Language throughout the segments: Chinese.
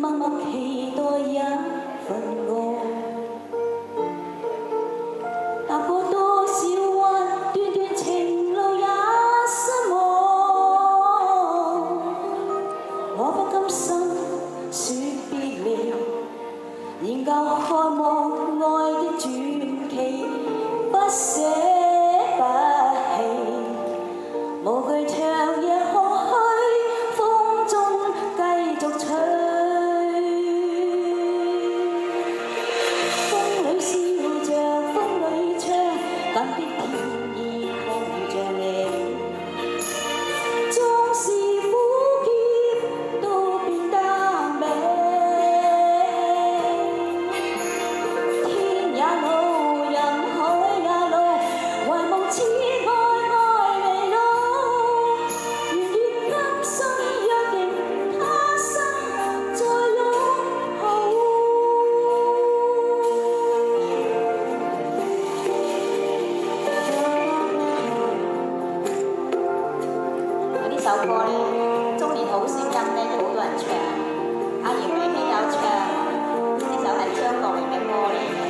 默默期待一份爱踏过多少弯段段情路也失望。我不甘心说别离仍旧渴望首歌咧中年好声音咧好多人唱阿如你听有唱呢首系张国荣嘅歌嚟嘅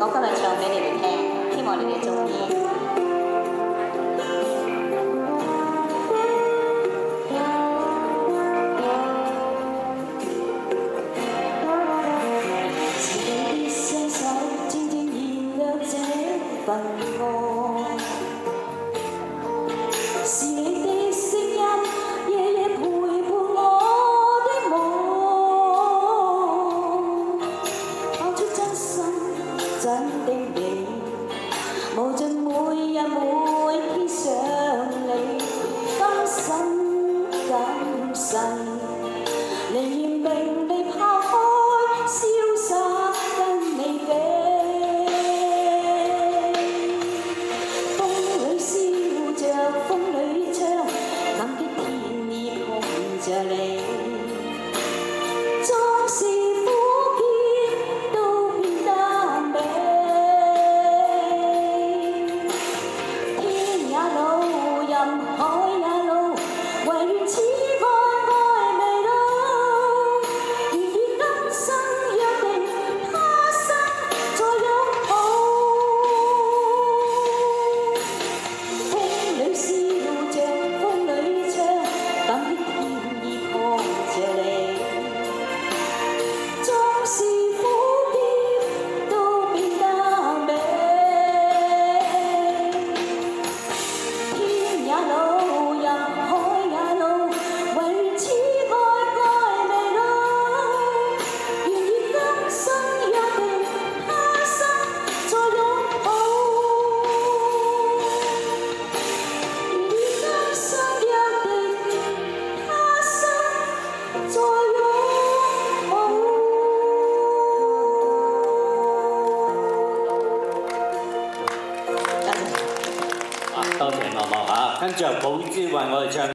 我今日唱俾你哋听希望你哋中意自己嘅双手渐渐燃亮这份爱。sun. 跟着寶珠為我哋唱。